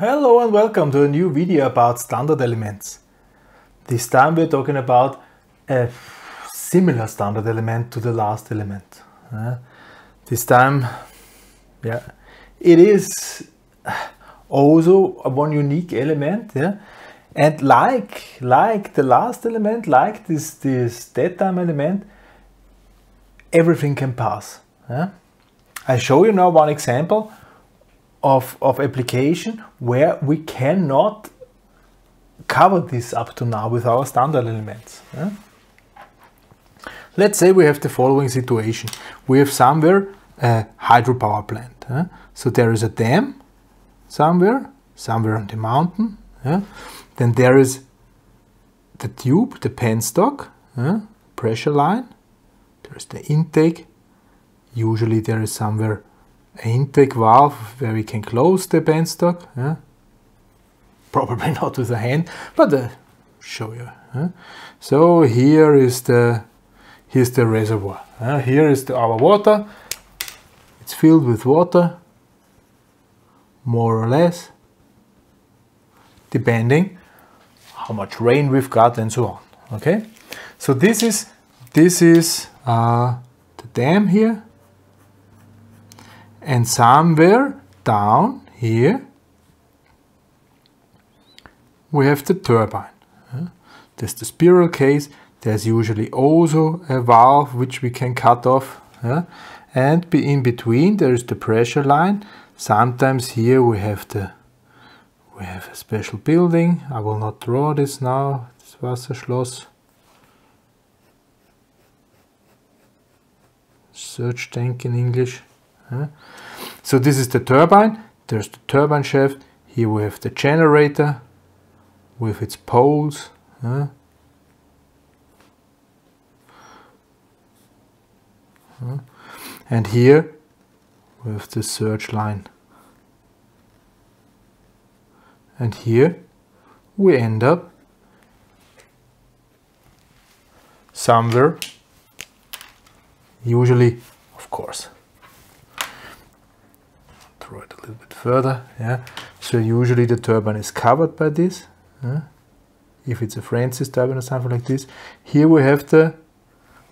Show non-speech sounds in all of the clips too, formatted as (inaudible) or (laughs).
Hello and welcome to a new video about standard elements. This time we're talking about a similar standard element to the last element. Uh, this time, yeah, it is also one unique element, yeah, and like like the last element, like this this dead time element, everything can pass. Yeah? I show you now one example of, of application where we cannot cover this up to now with our standard elements. Yeah? Let's say we have the following situation. We have somewhere a hydropower plant. Yeah? So there is a dam somewhere, somewhere on the mountain. Yeah? Then there is the tube, the penstock, pressure line. There's the intake. Usually there is somewhere intake valve where we can close the penstock. Probably (laughs) not with a hand, but uh, show you. Yeah? So here is the here's the reservoir. Here is the, our water. It's filled with water, more or less, depending how much rain we've got and so on. Okay, so this is this is uh, the dam here and somewhere down here we have the turbine. There's the spiral case. There's usually also a valve which we can cut off. And in between there is the pressure line. Sometimes here we have the we have a special building. I will not draw this now. This Wasserschloss. Surge tank in English. So this is the turbine. There's the turbine shaft. Here we have the generator with its poles. And here we have the surge line. And here we end up somewhere, usually, of course, throw it a little bit further. Yeah. So usually the turbine is covered by this. Yeah. If it's a Francis turbine or something like this. Here we have the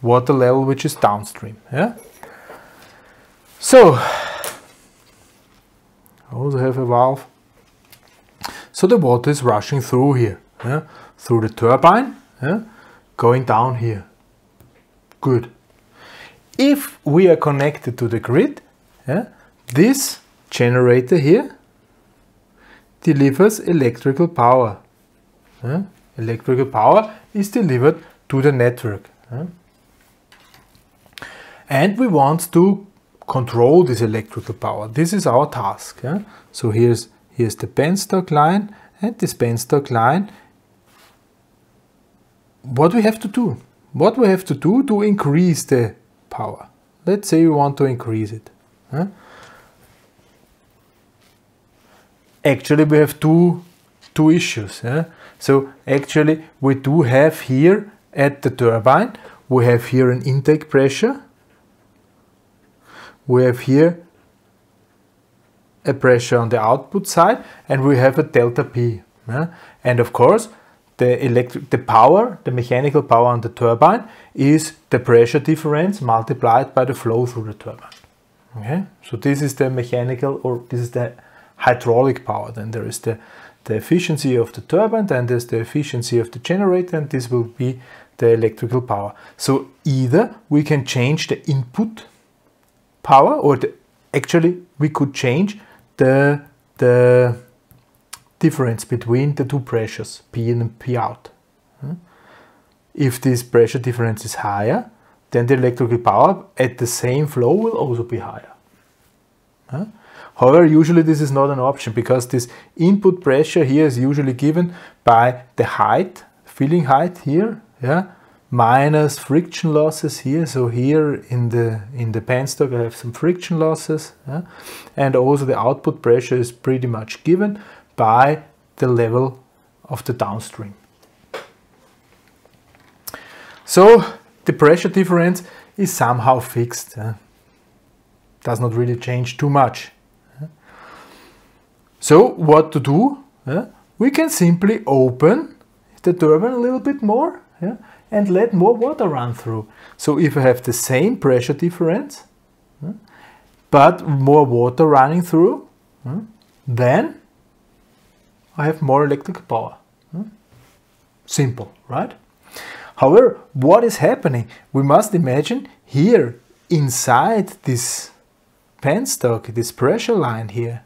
water level which is downstream. Yeah. So I also have a valve. So the water is rushing through here, yeah, through the turbine, yeah, going down here. Good. If we are connected to the grid, yeah, this generator here delivers electrical power. Uh, electrical power is delivered to the network. Uh. And we want to control this electrical power. This is our task. Yeah? So here's, here's the penstock line and this penstock line. What we have to do? What we have to do to increase the power? Let's say we want to increase it. Huh? Actually we have two two issues. Yeah? So actually we do have here at the turbine, we have here an intake pressure. We have here a pressure on the output side and we have a delta P. Yeah? And of course, the electric, the power, the mechanical power on the turbine is the pressure difference multiplied by the flow through the turbine. Okay, so this is the mechanical or this is the hydraulic power. Then there is the, the efficiency of the turbine, then there's the efficiency of the generator, and this will be the electrical power. So either we can change the input power, or the, actually we could change the, the difference between the two pressures, P in and P out. Hmm? If this pressure difference is higher, then the electrical power at the same flow will also be higher. However, usually this is not an option because this input pressure here is usually given by the height, filling height here, yeah, minus friction losses here. So here in the in the penstock I have some friction losses, yeah? and also the output pressure is pretty much given by the level of the downstream. So the pressure difference is somehow fixed. Yeah? Does not really change too much. So what to do? We can simply open the turbine a little bit more yeah? and let more water run through. So if I have the same pressure difference, but more water running through, then I have more electrical power. Simple, right? However, what is happening? We must imagine here inside this penstock, this pressure line here,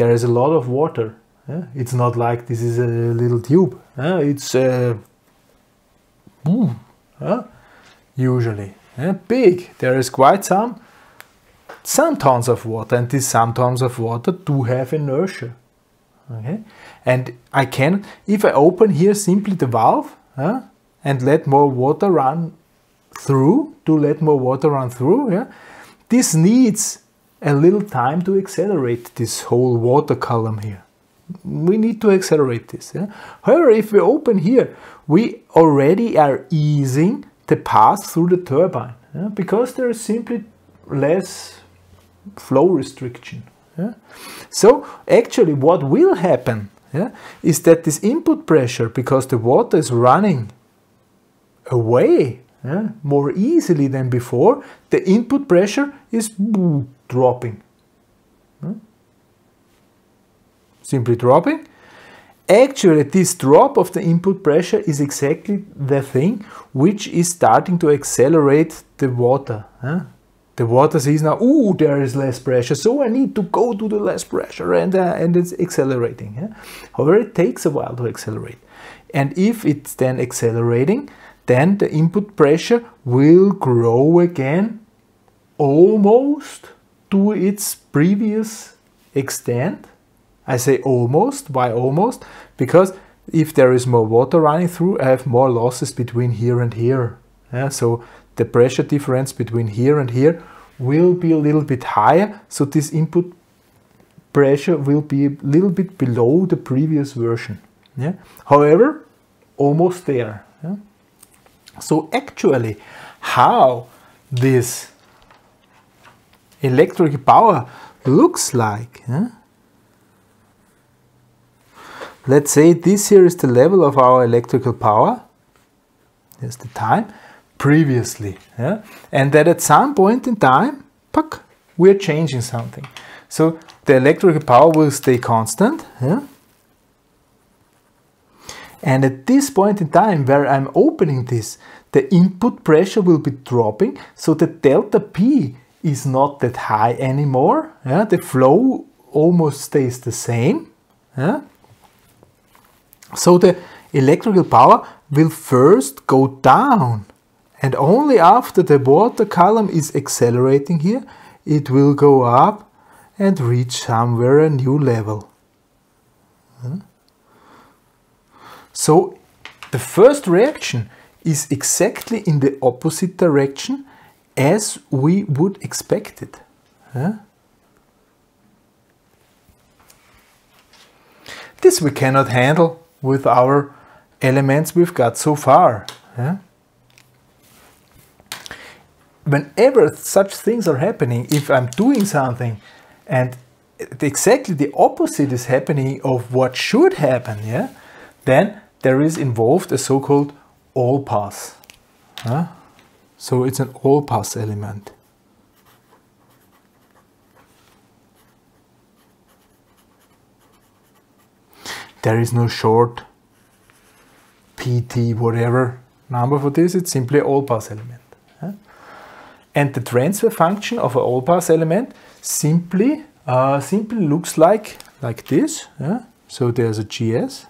there is a lot of water. Yeah? It's not like this is a little tube. Yeah? It's uh, boom, yeah? usually eh? big. There is quite some some tons of water, and these some tons of water do have inertia. Okay, and I can if I open here simply the valve eh, and let more water run through to let more water run through. Yeah, this needs a little time to accelerate this whole water column here. We need to accelerate this. Yeah? However, if we open here, we already are easing the path through the turbine yeah? because there is simply less flow restriction. Yeah? So actually what will happen is that this input pressure, because the water is running away more easily than before, the input pressure is dropping. Simply dropping. Actually, this drop of the input pressure is exactly the thing which is starting to accelerate the water. The water sees now, oh, there is less pressure, so I need to go to the less pressure, and, uh, and it's accelerating. However, it takes a while to accelerate. And if it's then accelerating, then the input pressure will grow again almost to its previous extent. I say almost. Why almost? Because if there is more water running through, I have more losses between here and here. Yeah, so the pressure difference between here and here will be a little bit higher. So this input pressure will be a little bit below the previous version. Yeah. However, almost there. Yeah? So actually, how this electric power looks like. Let's say this here is the level of our electrical power. Here's the time previously. Yeah? And that at some point in time, puck, we're changing something. So the electrical power will stay constant. Yeah? And at this point in time where I'm opening this, the input pressure will be dropping. So the delta P is not that high anymore. Yeah? The flow almost stays the same. Yeah? So the electrical power will first go down and only after the water column is accelerating here it will go up and reach somewhere a new level. So the first reaction is exactly in the opposite direction as we would expect it. This we cannot handle with our elements we've got so far. Whenever such things are happening, if I'm doing something and exactly the opposite is happening of what should happen, yeah, then there is involved a so-called all pass. Huh? So it's an all pass element. There is no short PT whatever number for this, it's simply all pass element. And the transfer function of an all pass element simply uh, simply looks like like this. So there's a GS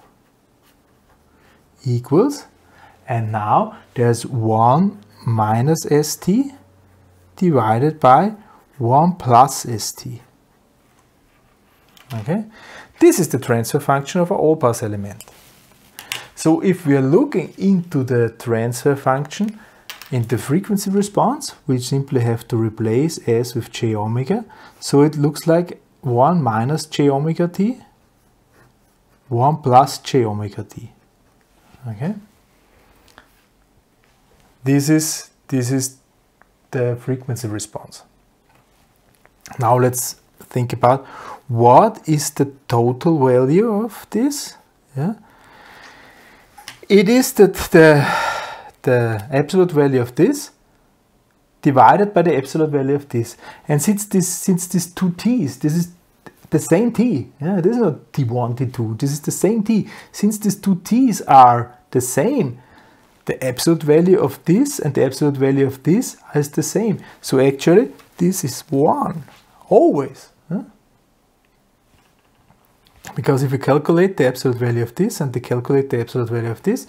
equals and now there's 1 minus st divided by 1 plus st. Okay, this is the transfer function of an all-pass element. So if we are looking into the transfer function in the frequency response, we simply have to replace s with j omega. So it looks like 1 minus j omega t, 1 plus j omega t. Okay. This is, this is the frequency response. Now let's think about what is the total value of this? Yeah. It is that the, the absolute value of this divided by the absolute value of this. And since this since these two t's, this is the same t. Yeah, this is not t1, t2. This is the same t. Since these two t's are the same, the absolute value of this and the absolute value of this is the same. So actually, this is 1, always. Because if we calculate the absolute value of this and we calculate the absolute value of this,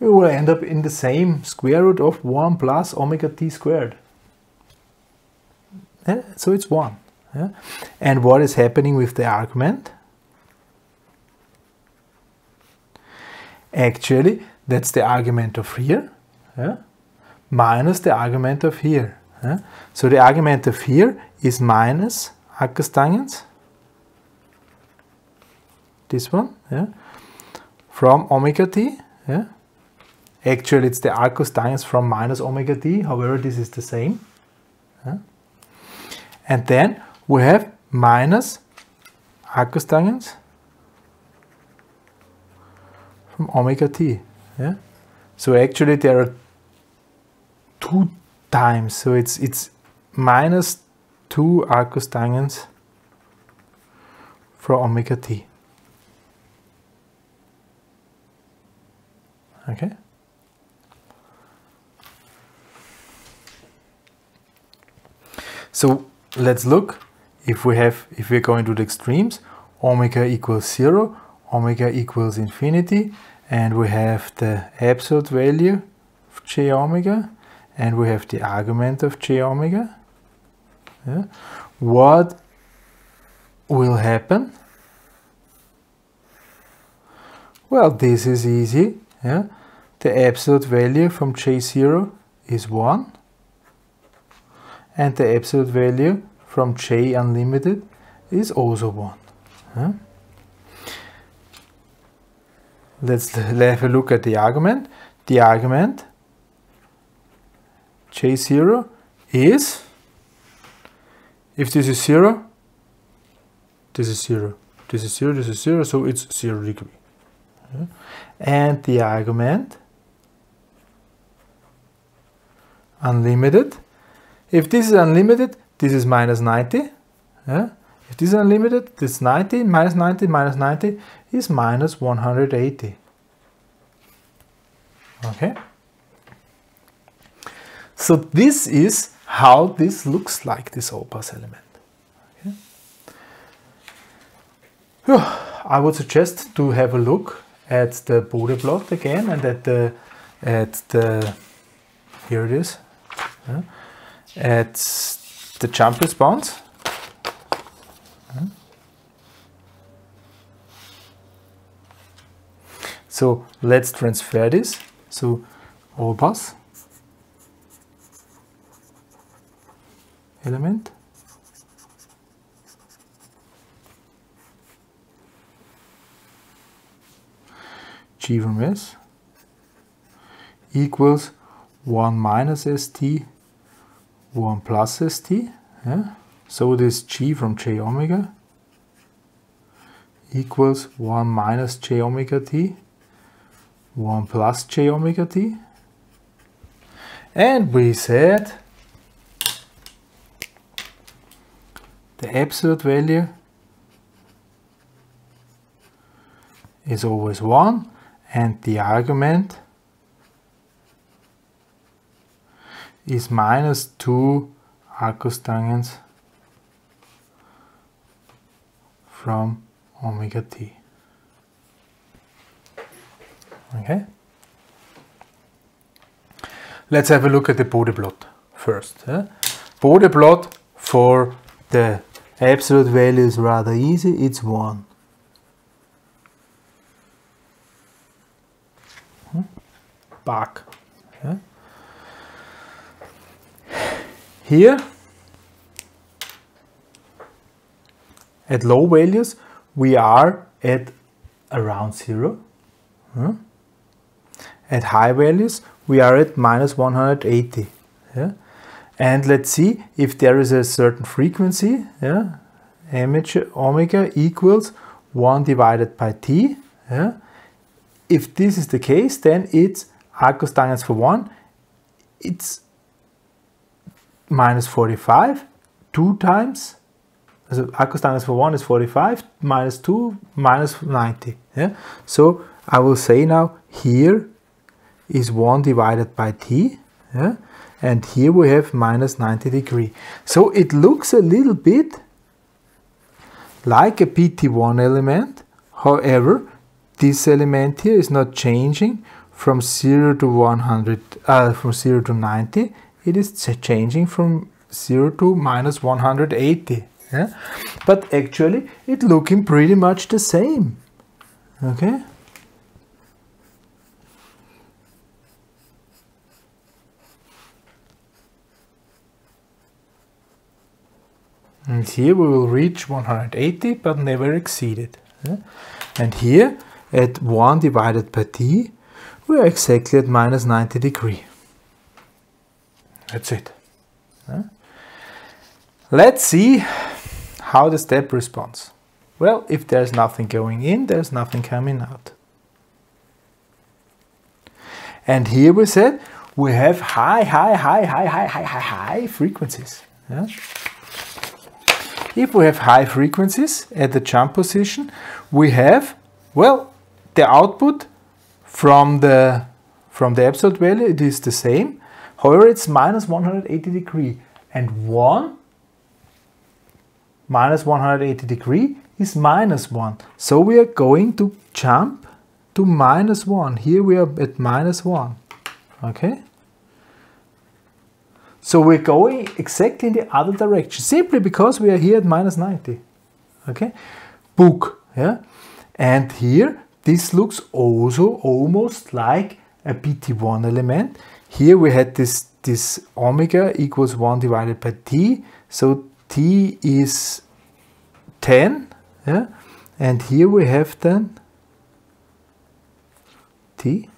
we will end up in the same square root of 1 plus omega t squared. Yeah? So it's 1. Yeah? And what is happening with the argument? Actually, that's the argument of here yeah? minus the argument of here. Yeah? So the argument of here is minus Ackerstangens, this one, yeah? from omega t. Yeah? Actually, it's the arccostangens from minus omega t. However, this is the same. Yeah? And then we have minus arccostangens from omega t. Yeah? So actually there are two times. So it's it's minus two arccostangens for omega t. Okay. So let's look if we have if we're going to the extremes omega equals zero omega equals infinity and we have the absolute value of j omega and we have the argument of j omega. Yeah. what will happen? Well this is easy. Yeah. The absolute value from j0 is 1 and the absolute value from j unlimited is also 1 yeah? let's (laughs) have a look at the argument. The argument J0 is, if this is 0, this is 0, this is 0, this is 0, so it's 0 degree. And the argument unlimited, if this is unlimited, this is minus 90. Yeah? If this is unlimited, this 90 minus 90 minus 90 is minus 180. Okay? So this is how this looks like, this all-pass element. Okay? I would suggest to have a look at the Bode plot again and at the, at the, here it is, yeah, at the jump response. Hmm. So let's transfer this. So all pass element G from S equals 1 minus ST 1 plus ST yeah? so this G from J omega equals 1 minus J omega T 1 plus j omega t. And we said the absolute value is always 1 and the argument is minus 2 arccostangens from omega t. Okay. Let's have a look at the Bode plot first. Eh? Bode plot for the absolute value is rather easy, it's 1. Hmm? Back. Yeah. Here, at low values, we are at around 0. Hmm? At high values, we are at minus 180. Yeah? And let's see if there is a certain frequency. Yeah? omega equals 1 divided by t. Yeah? If this is the case, then it's arc cosine for 1, it's minus 45, 2 times, so arc cosine for 1 is 45, minus 2, minus 90. Yeah? So I will say now here is 1 divided by t. Yeah? And here we have minus 90 degree. So it looks a little bit like a PT1 element. However, this element here is not changing from 0 to 100, uh, from 0 to 90. It is changing from 0 to minus 180. Yeah? But actually, it's looking pretty much the same. Okay? And here we will reach 180 but never exceed it. And here at 1 divided by t we are exactly at minus 90 degree. That's it. Let's see how the step responds. Well, if there's nothing going in, there's nothing coming out. And here we said we have high, high, high, high, high, high, high, high frequencies. Yeah? If we have high frequencies at the jump position, we have, well, the output from the, from the absolute value, it is the same. However, it's minus 180 degree and 1 minus 180 degree is minus 1. So we are going to jump to minus 1. Here we are at minus 1. Okay? So we're going exactly in the other direction, simply because we are here at minus 90. Okay? Book. Yeah? And here, this looks also almost like a PT1 element. Here we had this, this omega equals 1 divided by t. So t is 10. Yeah? And here we have then t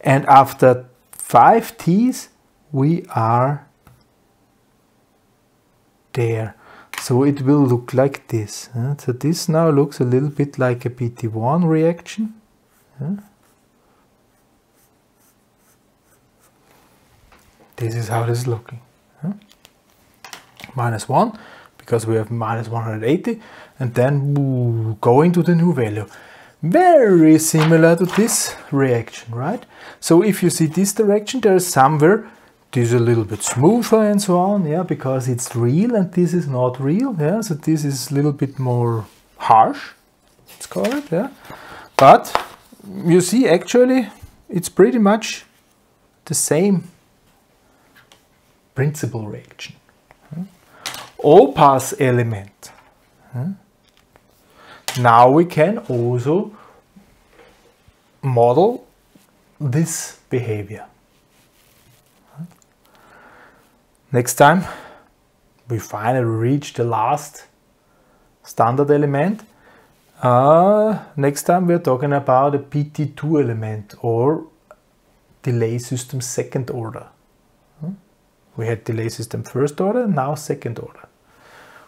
And after five T's, we are there. So it will look like this. So this now looks a little bit like a PT1 reaction. Uh, this is how this is looking. Minus 1 because we have minus 180 and then going to the new value very similar to this reaction, right? So if you see this direction, there is somewhere this is a little bit smoother and so on, yeah, because it's real and this is not real, yeah, so this is a little bit more harsh, let's call it, yeah. But you see, actually, it's pretty much the same principal reaction. All pass element. Now we can also model this behavior. Next time we finally reach the last standard element. Uh, next time we're talking about a PT2 element or delay system second order. We had delay system first order, now second order.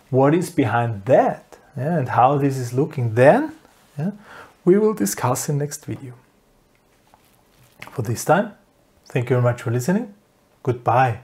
What is behind that? yeah, and how this is looking then, yeah, we will discuss in next video. For this time, thank you very much for listening. Goodbye.